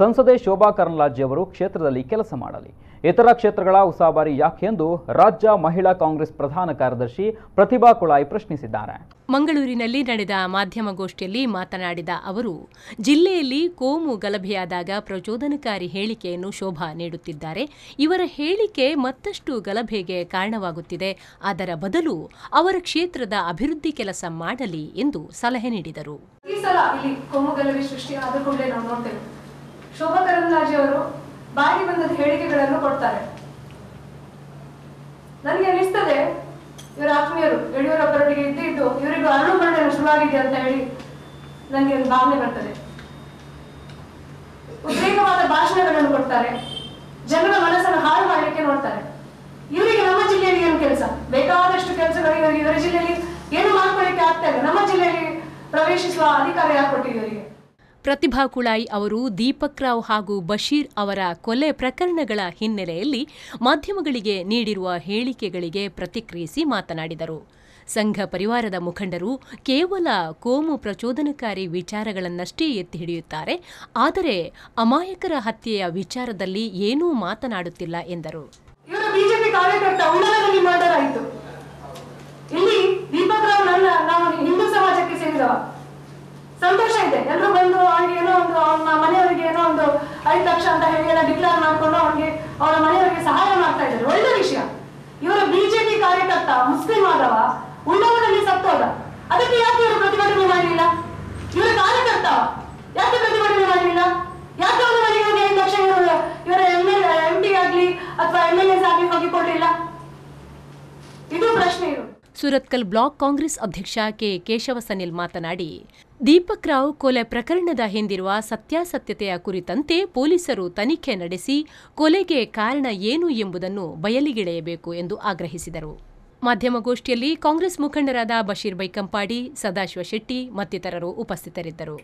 ಸಂಸದೆ ಶೋಭಾ ಕರಂದ್ಲಾಜೆ ಅವರು ಕ್ಷೇತ್ರದಲ್ಲಿ ಕೆಲಸ ಮಾಡಲಿ. ಇತರ ಕ್ಷೇತ್ರಗಳ ಉಸಾಬಾರಿ ಯಾಕೆ ಎಂದು ರಾಜ್ಯ ಮಹಿಳಾ ಕಾಂಗ್ರೆಸ್ ಪ್ರಧಾನ ಕಾರ್ಯದರ್ಶಿ ಪ್ರತಿಭಾ ಕುಳಾಯಿ ಪ್ರಶ್ನಿಸಿದ್ದಾರೆ. ಮಂಗಳೂರಿನಲ್ಲಿ ನಡೆದ ಮಾಧ್ಯಮಗೋಷ್ಠಿಯಲ್ಲಿ ಮಾತನಾಡಿದ ಅವರು ಜಿಲ್ಲೆಯಲ್ಲಿ ಕೋಮು ಗಲಭೆಯಾದಾಗ ಪ್ರಚೋದನಕಾರಿ ಹೇಳಿಕೆಯನ್ನು ಶೋಭಾ ನೀಡುತ್ತಿದ್ದಾರೆ. ಇವರ ಹೇಳಿಕೆ ಮತ್ತಷ್ಟು ಗಲಭೆಗೆ ಕಾರಣವಾಗುತ್ತಿದೆ. ಅದರ ಬದಲು ಅವರ ಕ್ಷೇತ್ರದ ಅಭಿವೃದ್ಧಿ ಕೆಲಸ ಮಾಡಲಿ ಎಂದು ಸಲಹೆ ನೀಡಿದರು. ಶೋಭಾ ಕರಂದ್ಲಾಜೆ ಅವರು ಬಾಯಿ ಬಂದ ಹೇಳಿಕೆಗಳನ್ನು ಕೊಡ್ತಾರೆ. ನನಗೆ ಅನಿಸ್ತದೆ ಇವರ ಆತ್ಮೀಯರು, ಯಡಿಯೂರಪ್ಪರೊಟ್ಟಿಗೆ ಇದ್ದಿದ್ದು ಇವರಿಗೂ ಅರಳು ಮರಣ ಶುರುವಾಗಿದೆ ಅಂತ ಹೇಳಿ ನನಗೆ ಒಂದು ಭಾವನೆ ಬರ್ತದೆ. ಉದ್ರೇಕವಾದ ಭಾಷಣಗಳನ್ನು ಕೊಡ್ತಾರೆ. ಜನರ ಮನಸ್ಸನ್ನು ಹಾಳು ಮಾಡಲಿಕ್ಕೆ ನೋಡ್ತಾರೆ. ಇವರಿಗೆ ನಮ್ಮ ಜಿಲ್ಲೆಯಲ್ಲಿ ಏನು ಕೆಲಸ? ಬೇಕಾದಷ್ಟು ಕೆಲಸಗಳು ಇವರಿಗೆ ಇವರ ಜಿಲ್ಲೆಯಲ್ಲಿ ಏನು ಮಾಡ್ಕೊಳ್ಳಿಕ್ಕೆ ಆಗ್ತಾ ಇದೆ ನಮ್ಮ ಜಿಲ್ಲೆಯಲ್ಲಿ ಪ್ರವೇಶಿಸುವ ಅಧಿಕಾರ ಯಾಕೆ ಕೊಟ್ಟಿದೆ ಇವರಿಗೆ? ಪ್ರತಿಭಾ ಕುಳಾಯಿ ಅವರು, ದೀಪಕ್ ರಾವ್ ಹಾಗೂ ಬಶೀರ್ ಅವರ ಕೊಲೆ ಪ್ರಕರಣಗಳ ಹಿನ್ನೆಲೆಯಲ್ಲಿ ಮಾಧ್ಯಮಗಳಿಗೆ ನೀಡಿರುವ ಹೇಳಿಕೆಗಳಿಗೆ ಪ್ರತಿಕ್ರಿಯಿಸಿ ಮಾತನಾಡಿದರು. ಸಂಘ ಪರಿವಾರದ ಮುಖಂಡರು ಕೇವಲ ಕೋಮು ಪ್ರಚೋದನಕಾರಿ ವಿಚಾರಗಳನ್ನಷ್ಟೇ ಎತ್ತಿ ಹಿಡಿಯುತ್ತಾರೆ, ಆದರೆ ಅಮಾಯಕರ ಹತ್ಯೆಯ ವಿಚಾರದಲ್ಲಿ ಏನೂ ಮಾತನಾಡುತ್ತಿಲ್ಲ ಎಂದರು ಇವರ ಬಿಜೆಪಿ ಕಾರ್ಯಕರ್ತ ಉಳ್ಳಾಲದಲ್ಲಿ ಮರ್ಡರ್ ಆಯಿತು ಇಲ್ಲಿ ದೀಪಕ್ ರಾವ್ ನನ್ನ ನಾವು ಹಿಂದೂ ಸಮಾಜಕ್ಕೆ ಸೇರಿದವ ಸಂತೋಷ ಇದೆ ಎಲ್ಲರೂ ಬಂದು ಅವನಿಗೆ ಏನೋ ಒಂದು ಅವನ ಮನೆಯವರಿಗೆ ಏನೋ ಒಂದು ಐದು ಅಂತ ಡಿಕ್ಲೇರ್ ಮಾಡ್ಕೊಂಡು ಅವನಿಗೆ ಅವರ ಮನೆಯವರಿಗೆ ಸಹಾಯ ಮಾಡ್ತಾ ಇದ್ದಾರೆ. ಒಳ್ಳೆ ವಿಷಯ. ಇವರು ಬಿಜೆಪಿ ಕಾರ್ಯಕರ್ತ, ಮುಸ್ಲಿಂ ಆದವ ಉಳ್ಳವರಲ್ಲಿ ಸತ್ತೋದ. ಅದಕ್ಕೆ ಯಾಕೆ ಇವರು ಪ್ರತಿಭಟನೆ ಮಾಡಲಿಲ್ಲ ಇವರ ಕಾರ್ಯಕರ್ತ. ಯಾಕೆ ಪ್ರತಿಭಟನೆ ಮಾಡಲಿಲ್ಲ ಯಾಕೆ ಅವರ ಮನೆಗೆ ಹೋಗಿ ಐದು ಲಕ್ಷ ಇವರ ಎಂ ಎಲ್ ಎಂ ಪಿ ಆಗ್ಲಿ ಅಥವಾ ಎಂ ಎಲ್ ಎಸ್ ಆಗ್ಲಿ ಹೋಗಿ ಕೊಡ್ಲಿಲ್ಲ? ಸುರತ್ಕಲ್ ಬ್ಲಾಕ್ ಕಾಂಗ್ರೆಸ್ ಅಧ್ಯಕ್ಷ ಕೆ ಕೇಶವ ಸನಿಲ್ ಮಾತನಾಡಿ, ದೀಪಕ್ ರಾವ್ ಕೊಲೆ ಪ್ರಕರಣದ ಹಿಂದಿರುವ ಸತ್ಯಾಸತ್ಯತೆಯ ಕುರಿತಂತೆ ಪೊಲೀಸರು ತನಿಖೆ ನಡೆಸಿ ಕೊಲೆಗೆ ಕಾರಣ ಏನು ಎಂಬುದನ್ನು ಬಯಲಿಗಿಳೆಯಬೇಕು ಎಂದು ಆಗ್ರಹಿಸಿದರು. ಮಾಧ್ಯಮಗೋಷ್ಠಿಯಲ್ಲಿ ಕಾಂಗ್ರೆಸ್ ಮುಖಂಡರಾದ ಬಶೀರ್ ಬೈಕಂಪಾಡಿ, ಸದಾಶಿವ ಶೆಟ್ಟಿ ಮತ್ತಿತರರು ಉಪಸ್ಥಿತರಿದ್ದರು.